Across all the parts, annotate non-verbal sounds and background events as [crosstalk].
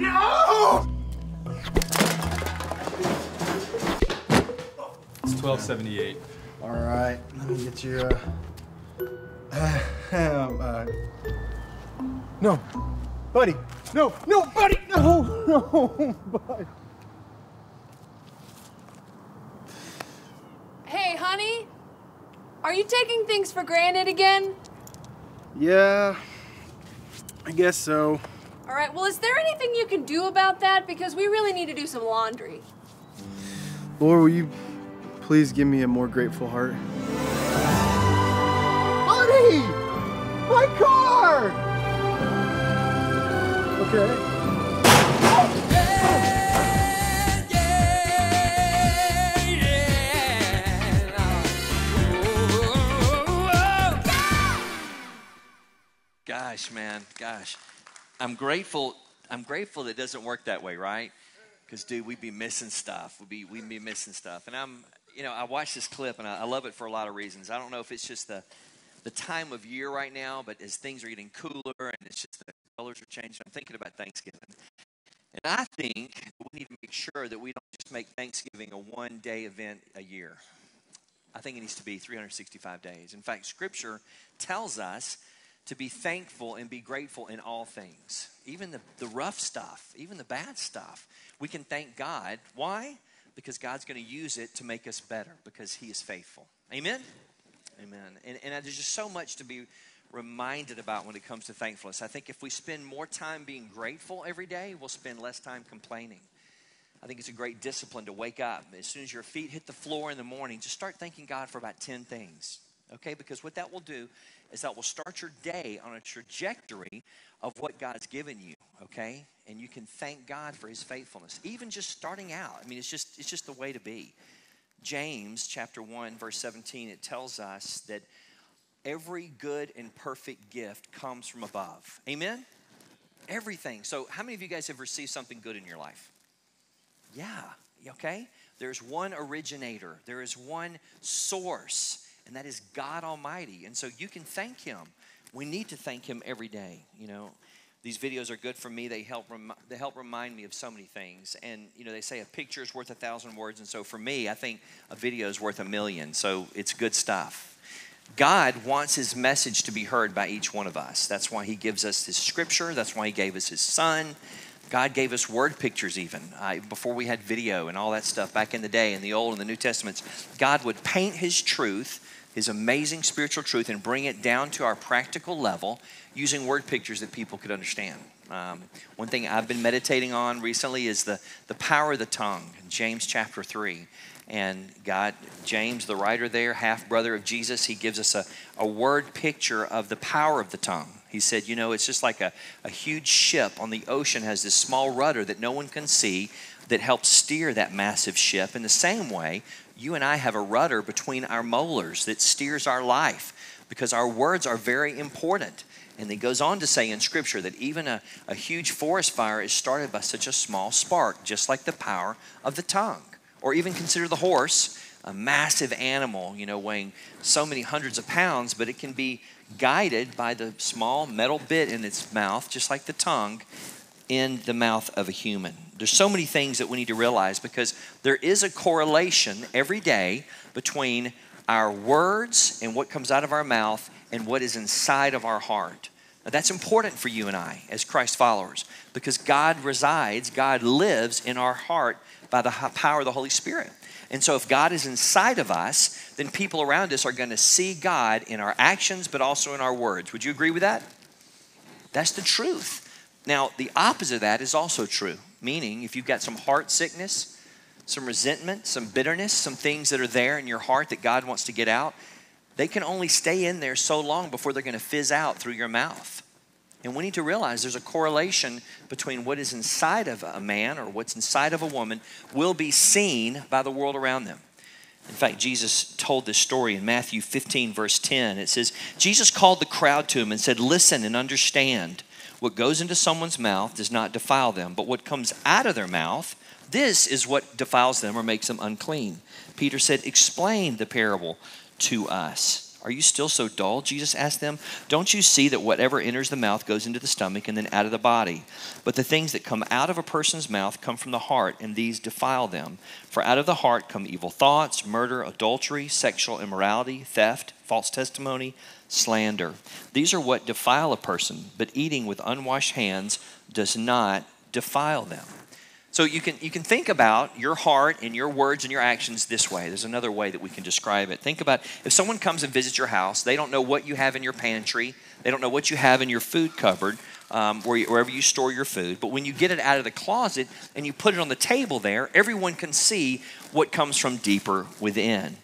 No! It's 1278. All right, let me get your. Uh, [laughs] um, uh, no, buddy. No, no, buddy. No, no, buddy. Hey, honey, are you taking things for granted again? Yeah, I guess so. All right, well, is there anything you can do about that? Because we really need to do some laundry. Lord, will you please give me a more grateful heart? Buddy! My car! Okay. Gosh, man, gosh. I'm grateful. I'm grateful that it doesn't work that way, right? Because, dude, we'd be missing stuff. We'd be, we'd be missing stuff. And I'm, you know, I watched this clip and I, I love it for a lot of reasons. I don't know if it's just the, the time of year right now, but as things are getting cooler and it's just the colors are changing, I'm thinking about Thanksgiving. And I think we need to make sure that we don't just make Thanksgiving a one day event a year. I think it needs to be 365 days. In fact, Scripture tells us to be thankful and be grateful in all things, even the, the rough stuff, even the bad stuff. We can thank God. Why? Because God's going to use it to make us better because He is faithful. Amen? Amen. And, and uh, there's just so much to be reminded about when it comes to thankfulness. I think if we spend more time being grateful every day, we'll spend less time complaining. I think it's a great discipline to wake up. As soon as your feet hit the floor in the morning, just start thanking God for about 10 things. Okay? Because what that will do is that will start your day on a trajectory of what God's given you, okay? And you can thank God for his faithfulness. Even just starting out. I mean, it's just it's just the way to be. James chapter 1 verse 17 it tells us that every good and perfect gift comes from above. Amen. Everything. So, how many of you guys have received something good in your life? Yeah, okay? There's one originator, there is one source, and that is God Almighty. And so you can thank Him. We need to thank Him every day. You know, these videos are good for me. They help they help remind me of so many things. And you know, they say a picture is worth a thousand words. And so for me, I think a video is worth a million. So it's good stuff. God wants His message to be heard by each one of us. That's why He gives us His Scripture. That's why He gave us His Son. God gave us word pictures even uh, before we had video and all that stuff back in the day in the Old and the New Testaments. God would paint His truth, His amazing spiritual truth, and bring it down to our practical level using word pictures that people could understand. Um, one thing I've been meditating on recently is the, the power of the tongue, James chapter 3. And God, James, the writer there, half brother of Jesus, he gives us a, a word picture of the power of the tongue. He said, You know, it's just like a, a huge ship on the ocean has this small rudder that no one can see that helps steer that massive ship. In the same way, you and I have a rudder between our molars that steers our life because our words are very important. And he goes on to say in Scripture that even a, a huge forest fire is started by such a small spark, just like the power of the tongue. Or even consider the horse, a massive animal, you know, weighing so many hundreds of pounds, but it can be guided by the small metal bit in its mouth, just like the tongue in the mouth of a human. There's so many things that we need to realize because there is a correlation every day between our words and what comes out of our mouth and what is inside of our heart. Now, that's important for you and I as Christ followers because God resides, God lives in our heart by the power of the Holy Spirit. And so, if God is inside of us, then people around us are going to see God in our actions, but also in our words. Would you agree with that? That's the truth. Now, the opposite of that is also true, meaning if you've got some heart sickness, some resentment, some bitterness, some things that are there in your heart that God wants to get out, they can only stay in there so long before they're going to fizz out through your mouth. And we need to realize there's a correlation between what is inside of a man or what's inside of a woman will be seen by the world around them. In fact, Jesus told this story in Matthew 15, verse 10. It says, Jesus called the crowd to him and said, Listen and understand. What goes into someone's mouth does not defile them, but what comes out of their mouth, this is what defiles them or makes them unclean. Peter said, Explain the parable to us. Are you still so dull? Jesus asked them. Don't you see that whatever enters the mouth goes into the stomach and then out of the body? But the things that come out of a person's mouth come from the heart, and these defile them. For out of the heart come evil thoughts, murder, adultery, sexual immorality, theft, false testimony, slander. These are what defile a person, but eating with unwashed hands does not defile them. So you can, you can think about your heart and your words and your actions this way. There's another way that we can describe it. Think about if someone comes and visits your house, they don't know what you have in your pantry, they don't know what you have in your food cupboard, um, where you, wherever you store your food. But when you get it out of the closet and you put it on the table there, everyone can see what comes from deeper within.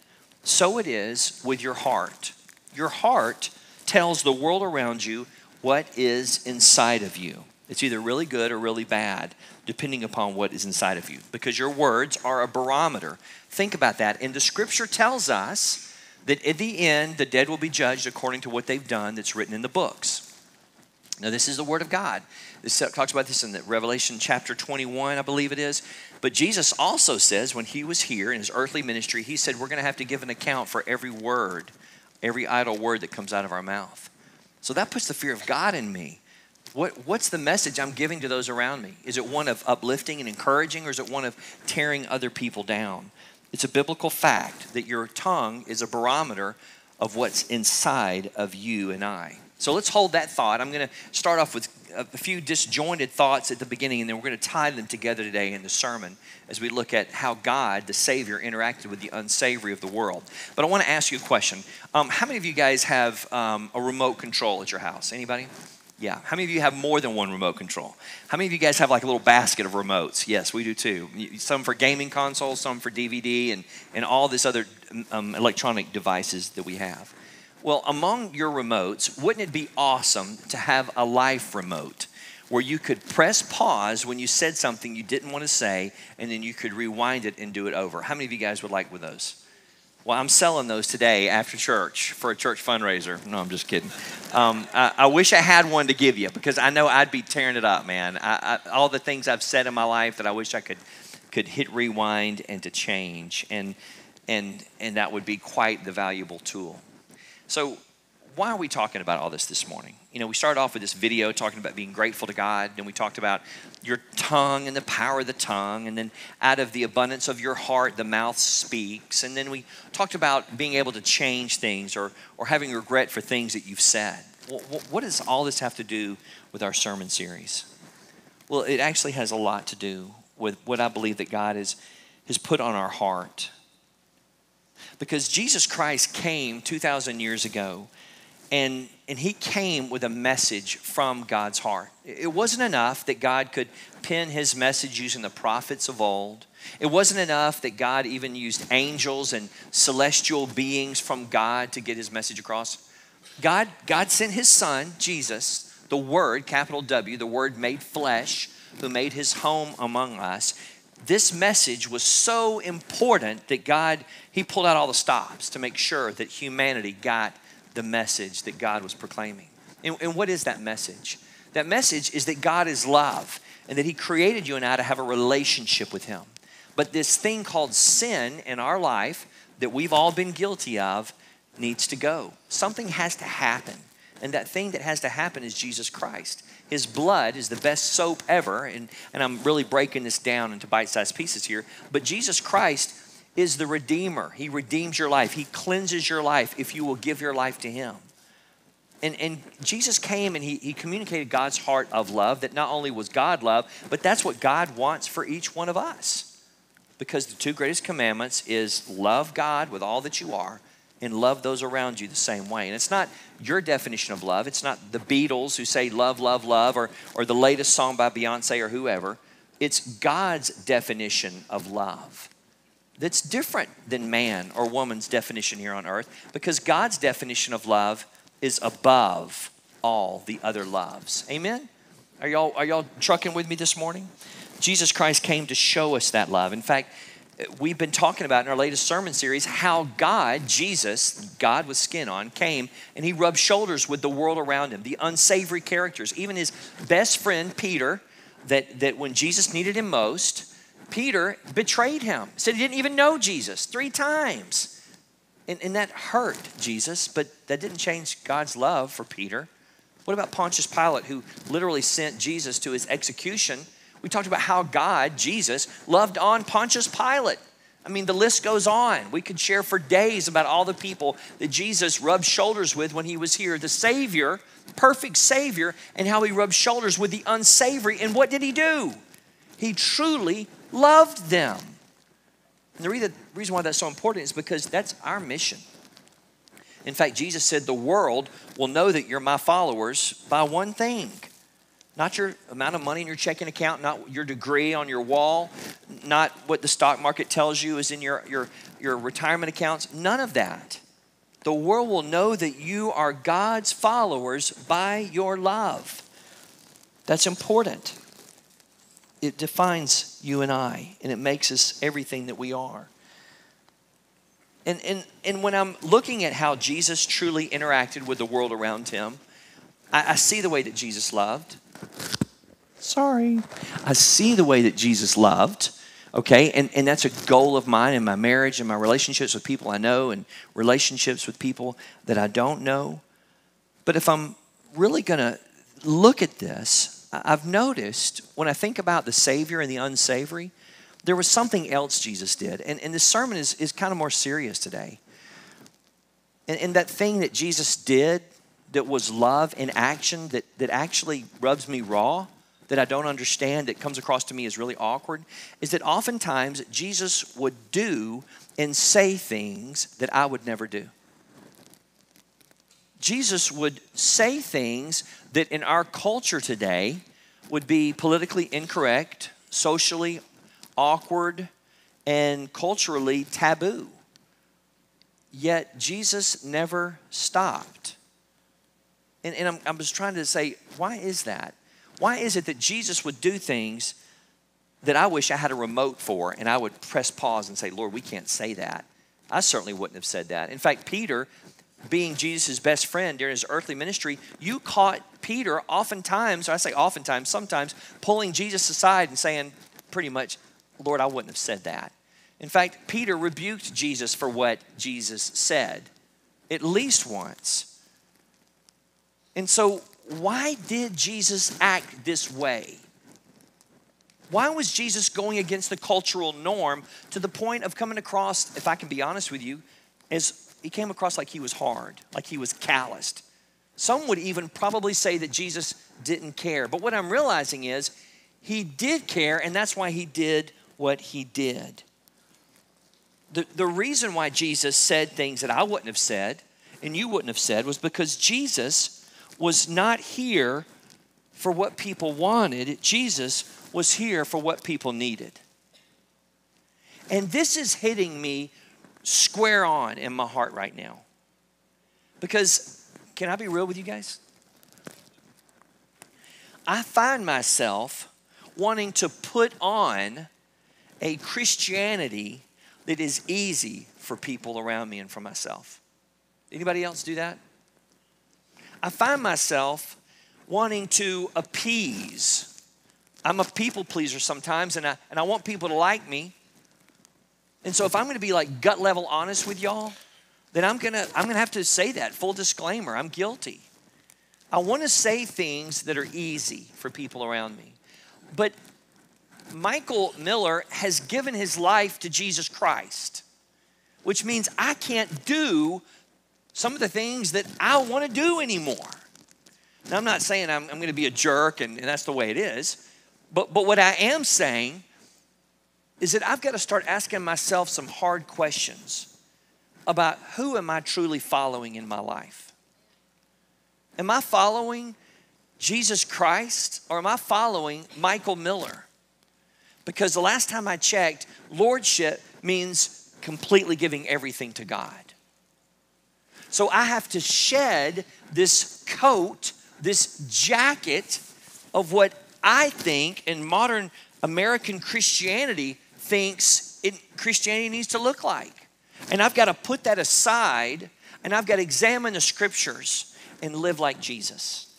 So it is with your heart. Your heart tells the world around you what is inside of you. It's either really good or really bad depending upon what is inside of you, because your words are a barometer. Think about that. And the scripture tells us that at the end, the dead will be judged according to what they've done that's written in the books. Now, this is the Word of God. This talks about this in the Revelation chapter 21, I believe it is. But Jesus also says when he was here in his earthly ministry, he said, We're going to have to give an account for every word, every idle word that comes out of our mouth. So that puts the fear of God in me. What, what's the message I'm giving to those around me? Is it one of uplifting and encouraging, or is it one of tearing other people down? It's a biblical fact that your tongue is a barometer of what's inside of you and I. So let's hold that thought. I'm going to start off with a few disjointed thoughts at the beginning, and then we're going to tie them together today in the sermon as we look at how God, the Savior, interacted with the unsavory of the world. But I want to ask you a question. Um, how many of you guys have um, a remote control at your house? Anybody? Yeah. How many of you have more than one remote control? How many of you guys have like a little basket of remotes? Yes, we do too. Some for gaming consoles, some for DVD, and, and all this other um, electronic devices that we have. Well, among your remotes, wouldn't it be awesome to have a life remote where you could press pause when you said something you didn't want to say, and then you could rewind it and do it over? How many of you guys would like with those? Well, I'm selling those today after church for a church fundraiser. No, I'm just kidding. Um, I, I, wish I had one to give you because I know I'd be tearing it up, man. I, I, all the things I've said in my life that I wish I could could hit rewind and to change, and and and that would be quite the valuable tool. So why are we talking about all this this morning? You know, we started off with this video talking about being grateful to God, and we talked about your tongue and the power of the tongue, and then out of the abundance of your heart, the mouth speaks. And then we talked about being able to change things or, or having regret for things that you've said. What does all this have to do with our sermon series? Well, it actually has a lot to do with what I believe that God has, has put on our heart. Because Jesus Christ came 2,000 years ago and, and he came with a message from God's heart. It wasn't enough that God could pen his message using the prophets of old. It wasn't enough that God even used angels and celestial beings from God to get his message across. God, God sent his son, Jesus, the Word, capital W, the Word made flesh, who made his home among us. This message was so important that God, he pulled out all the stops to make sure that humanity got the message that God was proclaiming. And, and what is that message? That message is that God is love and that He created you and I to have a relationship with Him. But this thing called sin in our life that we've all been guilty of needs to go. Something has to happen. And that thing that has to happen is Jesus Christ. His blood is the best soap ever. And, and I'm really breaking this down into bite sized pieces here. But Jesus Christ is the Redeemer. He redeems your life, He cleanses your life if you will give your life to Him. And, and Jesus came and he, he communicated God's heart of love that not only was God love, but that's what God wants for each one of us. Because the two greatest commandments is love God with all that you are and love those around you the same way. And it's not your definition of love. It's not the Beatles who say love, love, love, or, or the latest song by Beyonce or whoever. It's God's definition of love that's different than man or woman's definition here on earth because God's definition of love is above all the other loves. Amen? Are y'all, are y'all trucking with me this morning? Jesus Christ came to show us that love. In fact, we've been talking about in our latest sermon series how God, Jesus, God with skin on, came and he rubbed shoulders with the world around him, the unsavory characters, even his best friend Peter, that, that when Jesus needed him most, Peter betrayed him, said he didn't even know Jesus three times. And, and that hurt Jesus, but that didn't change God's love for Peter. What about Pontius Pilate, who literally sent Jesus to his execution? We talked about how God, Jesus, loved on Pontius Pilate. I mean, the list goes on. We could share for days about all the people that Jesus rubbed shoulders with when he was here. The Savior, perfect Savior, and how he rubbed shoulders with the unsavory. And what did he do? He truly loved them. And the reason why that's so important is because that's our mission. In fact, Jesus said, The world will know that you're my followers by one thing not your amount of money in your checking account, not your degree on your wall, not what the stock market tells you is in your, your, your retirement accounts. None of that. The world will know that you are God's followers by your love. That's important it defines you and I, and it makes us everything that we are. And, and, and when I'm looking at how Jesus truly interacted with the world around him, I, I see the way that Jesus loved. Sorry. I see the way that Jesus loved okay and, and that's a goal of mine in my marriage and my relationships with people i know and relationships with people that i don't know but if i'm really going to look at this I've noticed when I think about the Savior and the unsavory, there was something else Jesus did. And, and this sermon is, is kind of more serious today. And, and that thing that Jesus did that was love in action, that, that actually rubs me raw, that I don't understand, that comes across to me as really awkward, is that oftentimes Jesus would do and say things that I would never do. Jesus would say things that in our culture today would be politically incorrect, socially awkward, and culturally taboo. Yet Jesus never stopped. And, and I'm, I'm just trying to say, why is that? Why is it that Jesus would do things that I wish I had a remote for and I would press pause and say, Lord, we can't say that? I certainly wouldn't have said that. In fact, Peter being Jesus' best friend during his earthly ministry, you caught Peter oftentimes, or I say oftentimes, sometimes, pulling Jesus aside and saying, pretty much, Lord, I wouldn't have said that. In fact, Peter rebuked Jesus for what Jesus said at least once. And so, why did Jesus act this way? Why was Jesus going against the cultural norm to the point of coming across, if I can be honest with you, as he came across like he was hard, like he was calloused. Some would even probably say that Jesus didn't care. But what I'm realizing is he did care, and that's why he did what he did. The, the reason why Jesus said things that I wouldn't have said and you wouldn't have said was because Jesus was not here for what people wanted, Jesus was here for what people needed. And this is hitting me square on in my heart right now. Because, can I be real with you guys? I find myself wanting to put on a Christianity that is easy for people around me and for myself. Anybody else do that? I find myself wanting to appease. I'm a people pleaser sometimes, and I, and I want people to like me. And so if I'm going to be like gut level honest with y'all, then I'm going to I'm going to have to say that full disclaimer, I'm guilty. I want to say things that are easy for people around me. But Michael Miller has given his life to Jesus Christ, which means I can't do some of the things that I want to do anymore. Now, I'm not saying I'm, I'm going to be a jerk and, and that's the way it is, but, but what I am saying is that I've got to start asking myself some hard questions about who am I truly following in my life? Am I following Jesus Christ or am I following Michael Miller? Because the last time I checked, lordship means completely giving everything to God. So I have to shed this coat, this jacket of what I think in modern American Christianity thinks it, Christianity needs to look like. And I've got to put that aside and I've got to examine the scriptures and live like Jesus.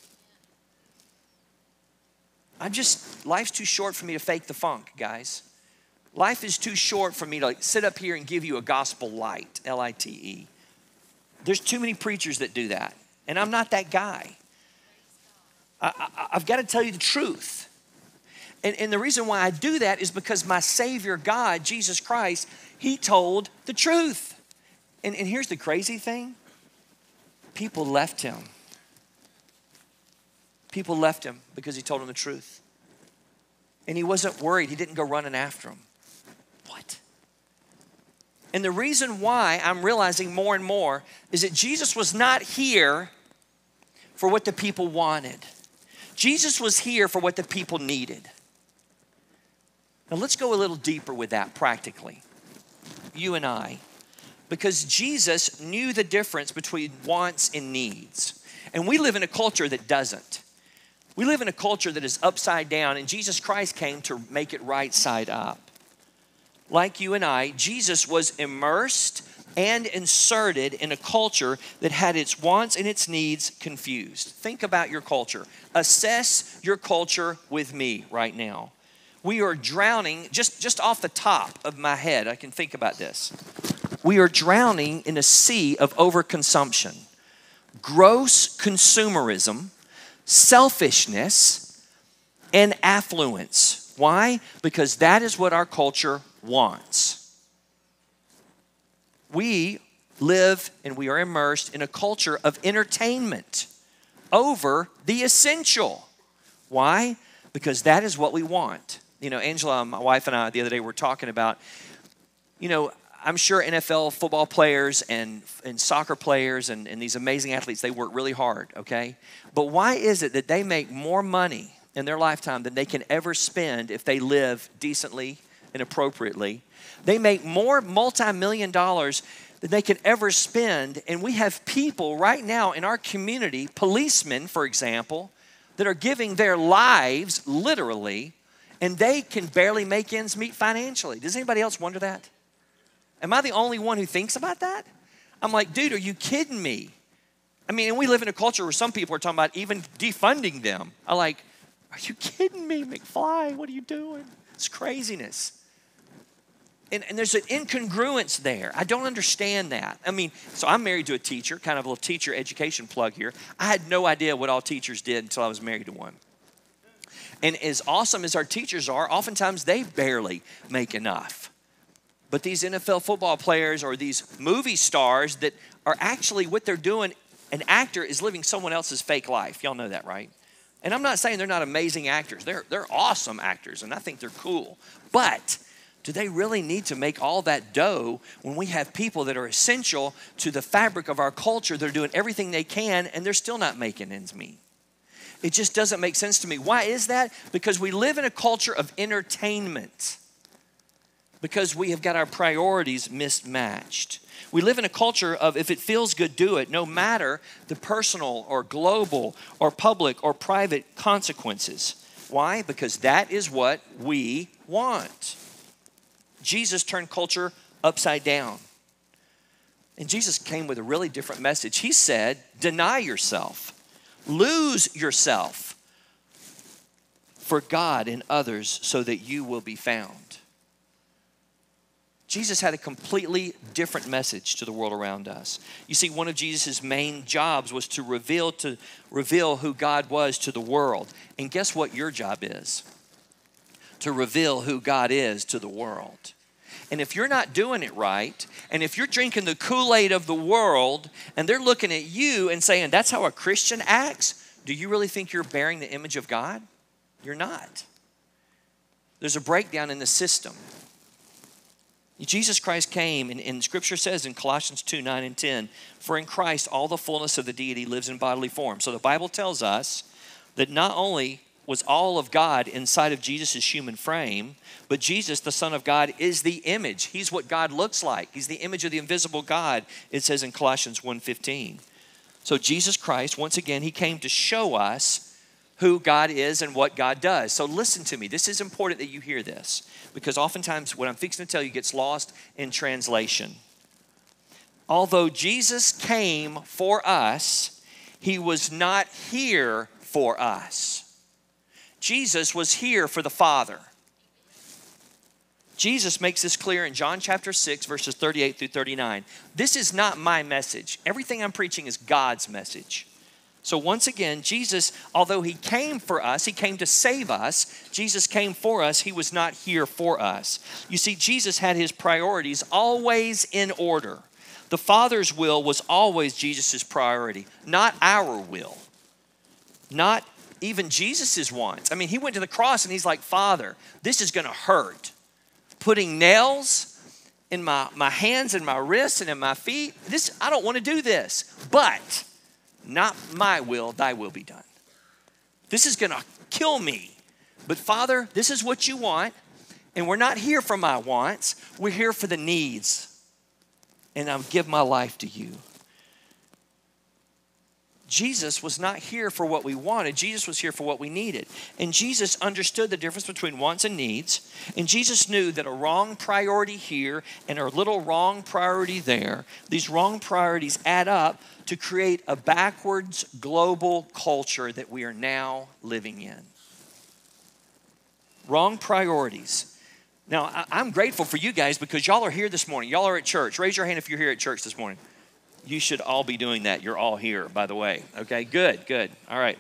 I'm just, life's too short for me to fake the funk, guys. Life is too short for me to like sit up here and give you a gospel light, L I T E. There's too many preachers that do that, and I'm not that guy. I, have got to tell you the truth. And, and the reason why I do that is because my Savior God, Jesus Christ, He told the truth. And, and here's the crazy thing people left Him. People left Him because He told them the truth. And He wasn't worried, He didn't go running after them. What? And the reason why I'm realizing more and more is that Jesus was not here for what the people wanted. Jesus was here for what the people needed. Now let's go a little deeper with that practically. You and I. Because Jesus knew the difference between wants and needs. And we live in a culture that doesn't. We live in a culture that is upside down, and Jesus Christ came to make it right side up. Like you and I, Jesus was immersed and inserted in a culture that had its wants and its needs confused. Think about your culture. Assess your culture with me right now we are drowning just, just off the top of my head. I can think about this. We are drowning in a sea of overconsumption, gross consumerism, selfishness, and affluence. Why? Because that is what our culture wants. We live and we are immersed in a culture of entertainment over the essential. Why? Because that is what we want you know, Angela, my wife, and I the other day were talking about, you know, I'm sure NFL football players and, and soccer players and, and these amazing athletes, they work really hard, okay? But why is it that they make more money in their lifetime than they can ever spend if they live decently and appropriately? They make more multi million dollars than they can ever spend. And we have people right now in our community, policemen, for example, that are giving their lives literally and they can barely make ends meet financially. Does anybody else wonder that? Am I the only one who thinks about that? I'm like, dude, are you kidding me? I mean, and we live in a culture where some people are talking about even defunding them. I'm like, are you kidding me, McFly? What are you doing? It's craziness. And, and, there's an incongruence there. I don't understand that. I mean, so I'm married to a teacher, kind of a little teacher education plug here. I had no idea what all teachers did until I was married to one. And as awesome as our teachers are, oftentimes they barely make enough. But these NFL football players or these movie stars that are actually what they're doing, an actor is living someone else's fake life. Y'all know that, right? And I'm not saying they're not amazing actors. They're, they're awesome actors, and I think they're cool. But do they really need to make all that dough when we have people that are essential to the fabric of our culture? They're doing everything they can, and they're still not making ends meet. It just doesn't make sense to me. Why is that? Because we live in a culture of entertainment. Because we have got our priorities mismatched. We live in a culture of if it feels good, do it, no matter the personal or global or public or private consequences. Why? Because that is what we want. Jesus turned culture upside down. And Jesus came with a really different message. He said, Deny yourself Lose yourself for God and others so that you will be found. Jesus had a completely different message to the world around us. You see, one of Jesus' main jobs was to reveal to reveal who God was to the world. And guess what your job is? To reveal who God is to the world. And if you're not doing it right, and if you're drinking the Kool Aid of the world, and they're looking at you and saying, that's how a Christian acts, do you really think you're bearing the image of God? You're not. There's a breakdown in the system. Jesus Christ came, and, and, Scripture says in Colossians 2 9 and 10, for in Christ all the fullness of the deity lives in bodily form. So the Bible tells us that not only was all of God inside of Jesus' human frame, but Jesus, the Son of God, is the image. He's what God looks like. He's the image of the invisible God, it says in Colossians 1:15. So Jesus Christ, once again, he came to show us who God is and what God does. So listen to me. This is important that you hear this because oftentimes what I'm fixing to tell you gets lost in translation. Although Jesus came for us, he was not here for us. Jesus was here for the Father. Jesus makes this clear in John chapter 6, verses 38 through 39. This is not my message. Everything I'm preaching is God's message. So, once again, Jesus, although He came for us, He came to save us, Jesus came for us, He was not here for us. You see, Jesus had His priorities always in order. The Father's will was always Jesus' priority, not our will, not even Jesus' wants. I mean, He went to the cross and He's like, Father, this is going to hurt. Putting nails in my, my hands and my wrists and in my feet, this, I don't want to do this. But, not my will, thy will be done. This is going to kill me. But Father, this is what you want. And we're not here for my wants, we're here for the needs. And I'll give my life to you. Jesus was not here for what we wanted. Jesus was here for what we needed. And Jesus understood the difference between wants and needs. And Jesus knew that a wrong priority here and a little wrong priority there, these wrong priorities add up to create a backwards global culture that we are now living in. Wrong priorities. Now, I'm grateful for you guys because y'all are here this morning. Y'all are at church. Raise your hand if you're here at church this morning. You should all be doing that. You're all here, by the way. Okay, good, good. All right.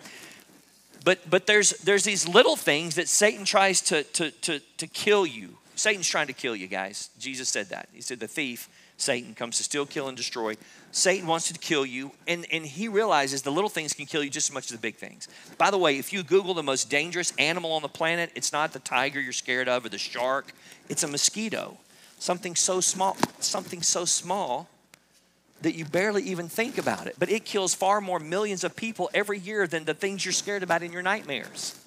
But but there's there's these little things that Satan tries to to to, to kill you. Satan's trying to kill you, guys. Jesus said that. He said the thief, Satan, comes to steal, kill, and destroy. Satan wants to kill you, and, and he realizes the little things can kill you just as much as the big things. By the way, if you Google the most dangerous animal on the planet, it's not the tiger you're scared of or the shark, it's a mosquito. Something so small, something so small that you barely even think about it. But it kills far more millions of people every year than the things you're scared about in your nightmares.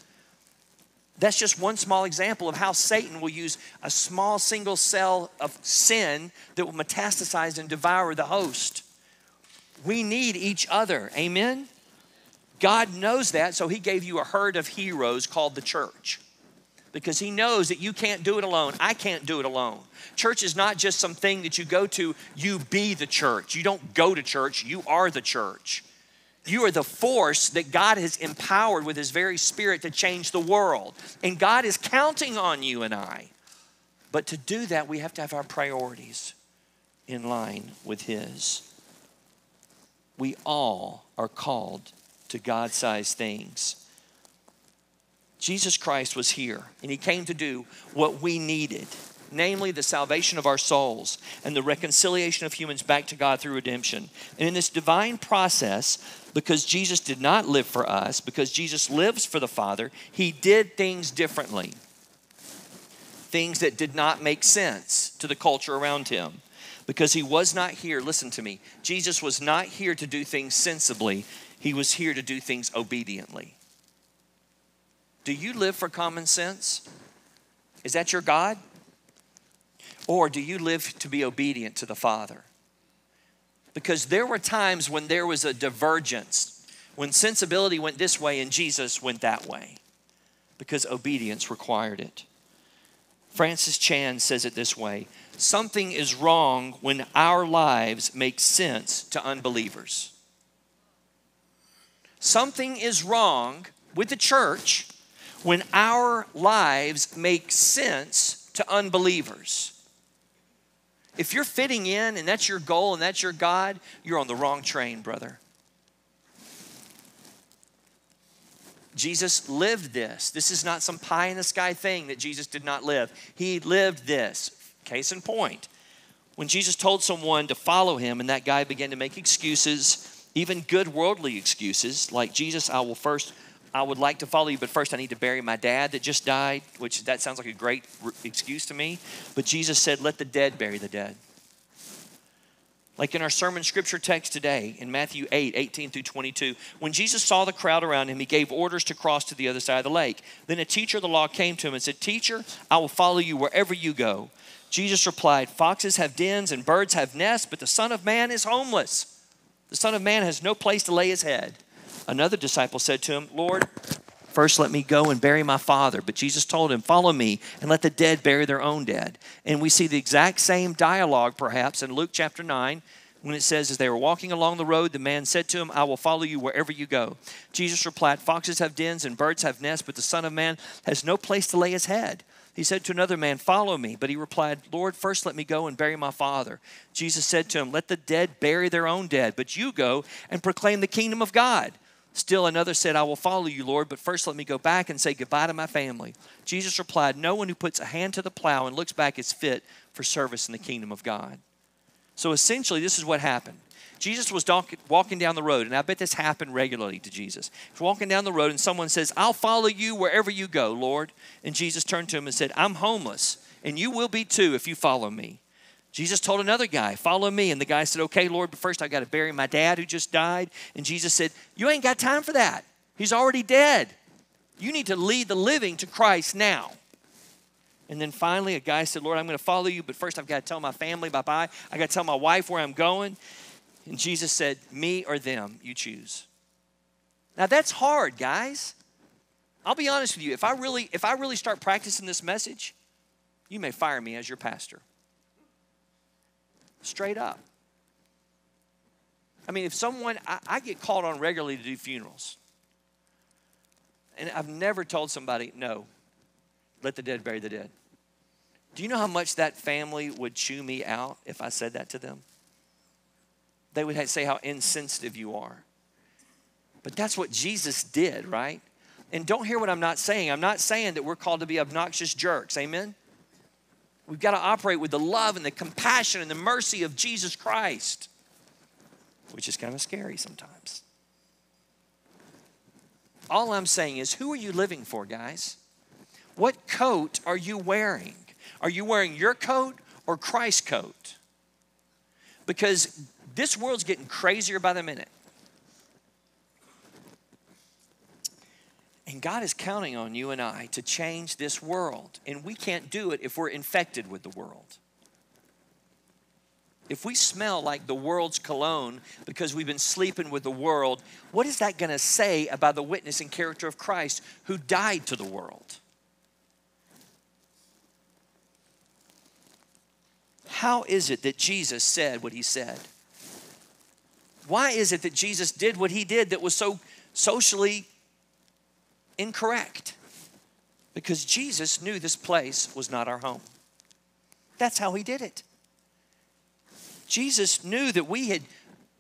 That's just one small example of how Satan will use a small single cell of sin that will metastasize and devour the host. We need each other. Amen? God knows that, so He gave you a herd of heroes called the church because he knows that you can't do it alone. I can't do it alone. Church is not just something that you go to, you be the church. You don't go to church, you are the church. You are the force that God has empowered with his very spirit to change the world. And God is counting on you and I. But to do that, we have to have our priorities in line with his. We all are called to God sized things. Jesus Christ was here and he came to do what we needed namely the salvation of our souls and the reconciliation of humans back to God through redemption. And in this divine process, because Jesus did not live for us, because Jesus lives for the Father, he did things differently. Things that did not make sense to the culture around him. Because he was not here, listen to me, Jesus was not here to do things sensibly, he was here to do things obediently. Do you live for common sense? Is that your God? Or do you live to be obedient to the Father? Because there were times when there was a divergence, when sensibility went this way and Jesus went that way, because obedience required it. Francis Chan says it this way Something is wrong when our lives make sense to unbelievers. Something is wrong with the church when our lives make sense to unbelievers. If you're fitting in and that's your goal and that's your God, you're on the wrong train, brother. Jesus lived this. This is not some pie in the sky thing that Jesus did not live. He lived this. Case in point, when Jesus told someone to follow him and that guy began to make excuses, even good worldly excuses, like Jesus, I will first I would like to follow you, but first I need to bury my dad that just died, which that sounds like a great excuse to me. But Jesus said, Let the dead bury the dead. Like in our sermon scripture text today in Matthew 8, 18 through 22, when Jesus saw the crowd around him, he gave orders to cross to the other side of the lake. Then a teacher of the law came to him and said, Teacher, I will follow you wherever you go. Jesus replied, Foxes have dens and birds have nests, but the Son of Man is homeless. The Son of Man has no place to lay his head. Another disciple said to him, Lord, first let me go and bury my father. But Jesus told him, Follow me and let the dead bury their own dead. And we see the exact same dialogue, perhaps, in Luke chapter 9 when it says, As they were walking along the road, the man said to him, I will follow you wherever you go. Jesus replied, Foxes have dens and birds have nests, but the Son of Man has no place to lay his head. He said to another man, Follow me. But he replied, Lord, first let me go and bury my father. Jesus said to him, Let the dead bury their own dead, but you go and proclaim the kingdom of God. Still another said, I will follow you, Lord, but first let me go back and say goodbye to my family. Jesus replied, No one who puts a hand to the plow and looks back is fit for service in the kingdom of God. So essentially, this is what happened. Jesus was walking down the road, and I bet this happened regularly to Jesus. He's walking down the road, and someone says, I'll follow you wherever you go, Lord. And Jesus turned to him and said, I'm homeless, and you will be too if you follow me. Jesus told another guy, Follow me. And the guy said, Okay, Lord, but first I've got to bury my dad who just died. And Jesus said, You ain't got time for that. He's already dead. You need to lead the living to Christ now. And then finally, a guy said, Lord, I'm going to follow you, but first I've got to tell my family bye bye. I got to tell my wife where I'm going. And Jesus said, Me or them, you choose. Now that's hard, guys. I'll be honest with you. If I really, if I really start practicing this message, you may fire me as your pastor. Straight up. I mean, if someone, I, I, get called on regularly to do funerals. And I've never told somebody, no, let the dead bury the dead. Do you know how much that family would chew me out if I said that to them? They would say how insensitive you are. But that's what Jesus did, right? And don't hear what I'm not saying. I'm not saying that we're called to be obnoxious jerks. Amen? We've got to operate with the love and the compassion and the mercy of Jesus Christ, which is kind of scary sometimes. All I'm saying is, who are you living for, guys? What coat are you wearing? Are you wearing your coat or Christ's coat? Because this world's getting crazier by the minute. And God is counting on you and I to change this world. And we can't do it if we're infected with the world. If we smell like the world's cologne because we've been sleeping with the world, what is that going to say about the witness and character of Christ who died to the world? How is it that Jesus said what he said? Why is it that Jesus did what he did that was so socially incorrect because Jesus knew this place was not our home. That's how he did it. Jesus knew that we had,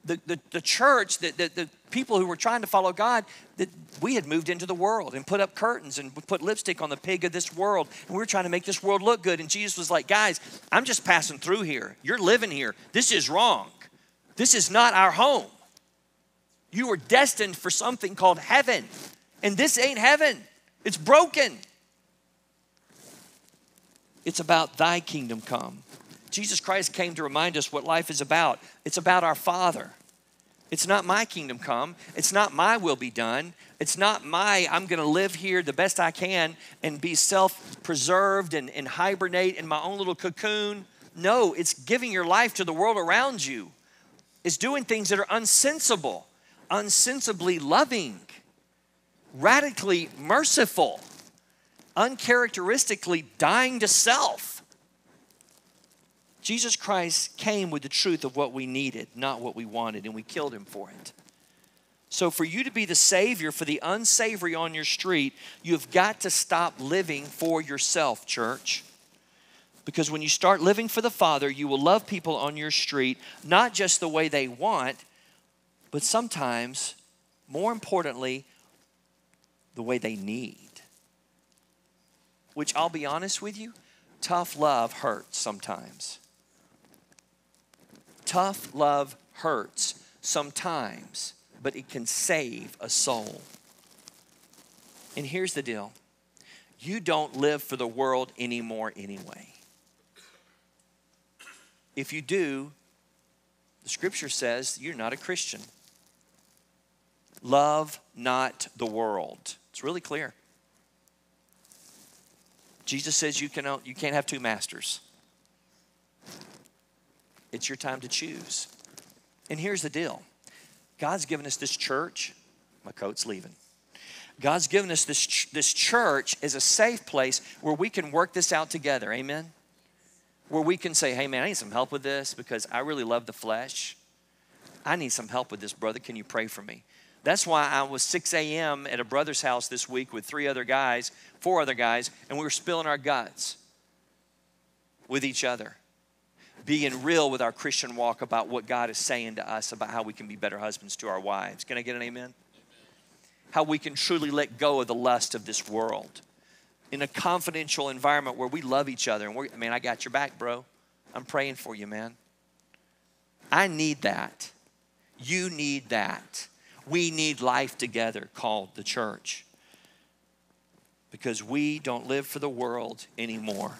the, the, the church, that the, the people who were trying to follow God, that we had moved into the world and put up curtains and put lipstick on the pig of this world. And we were trying to make this world look good. And Jesus was like, guys, I'm just passing through here. You're living here. This is wrong. This is not our home. You were destined for something called heaven. And this ain't heaven, it's broken. It's about thy kingdom come. Jesus Christ came to remind us what life is about. It's about our Father. It's not my kingdom come. It's not my will be done. It's not my, I'm going to live here the best I can and be self preserved and, and hibernate in my own little cocoon. No, it's giving your life to the world around you. It's doing things that are unsensible, unsensibly loving radically merciful, uncharacteristically dying to self. Jesus Christ came with the truth of what we needed, not what we wanted, and we killed him for it. So, for you to be the Savior for the unsavory on your street, you've got to stop living for yourself, church. Because when you start living for the Father, you will love people on your street, not just the way they want, but sometimes, more importantly, the way they need. Which I'll be honest with you, tough love hurts sometimes. Tough love hurts sometimes, but it can save a soul. And here's the deal you don't live for the world anymore anyway. If you do, the scripture says you're not a Christian. Love not the world. It's really clear. Jesus says you, can, you can't have two masters. It's your time to choose. And here's the deal God's given us this church. My coat's leaving. God's given us this, this church as a safe place where we can work this out together. Amen? Where we can say, hey, man, I need some help with this because I really love the flesh. I need some help with this, brother. Can you pray for me? That's why I was 6 a.m. at a brother's house this week with three other guys, four other guys, and we were spilling our guts with each other being real with our Christian walk about what God is saying to us about how we can be better husbands to our wives. Can I get an amen? How we can truly let go of the lust of this world in a confidential environment where we love each other and we're, man, I got your back, bro. I'm praying for you, man. I need that. You need that. We need life together called the church because we don't live for the world anymore.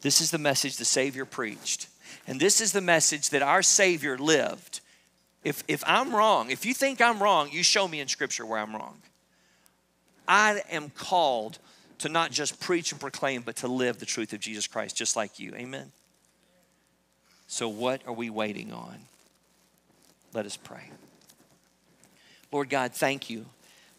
This is the message the Savior preached. And this is the message that our Savior lived. If, if I'm wrong, if you think I'm wrong, you show me in Scripture where I'm wrong. I am called to not just preach and proclaim, but to live the truth of Jesus Christ, just like you. Amen. So, what are we waiting on? Let us pray. Lord God, thank you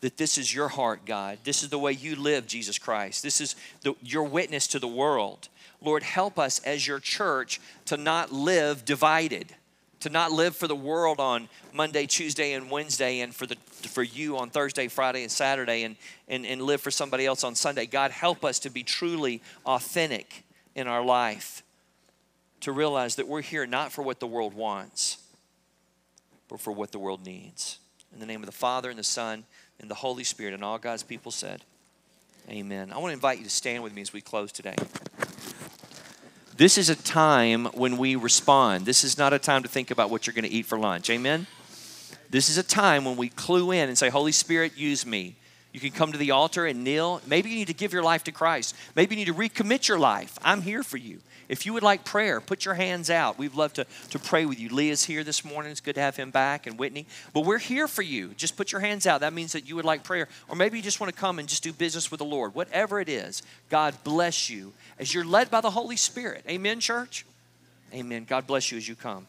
that this is your heart, God. This is the way you live, Jesus Christ. This is the, your witness to the world. Lord, help us as your church to not live divided, to not live for the world on Monday, Tuesday, and Wednesday, and for, the, for you on Thursday, Friday, and Saturday, and, and, and live for somebody else on Sunday. God, help us to be truly authentic in our life, to realize that we're here not for what the world wants, but for what the world needs. In the name of the Father, and the Son, and the Holy Spirit, and all God's people said, Amen. I want to invite you to stand with me as we close today. This is a time when we respond. This is not a time to think about what you're going to eat for lunch. Amen? This is a time when we clue in and say, Holy Spirit, use me. You can come to the altar and kneel. Maybe you need to give your life to Christ. Maybe you need to recommit your life. I'm here for you. If you would like prayer, put your hands out. We'd love to, to pray with you. Leah's here this morning. It's good to have him back and Whitney. But we're here for you. Just put your hands out. That means that you would like prayer. Or maybe you just want to come and just do business with the Lord. Whatever it is, God bless you as you're led by the Holy Spirit. Amen, church? Amen. God bless you as you come.